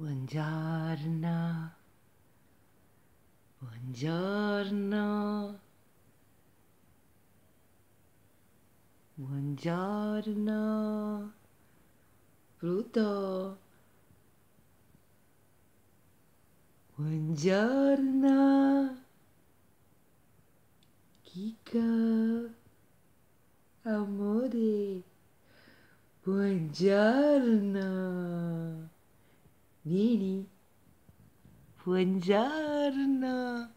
Buongiorno. Buongiorno. Buongiorno. Pluto. Buongiorno. Kika. Amore. Buongiorno. Vieni. Buongiorno.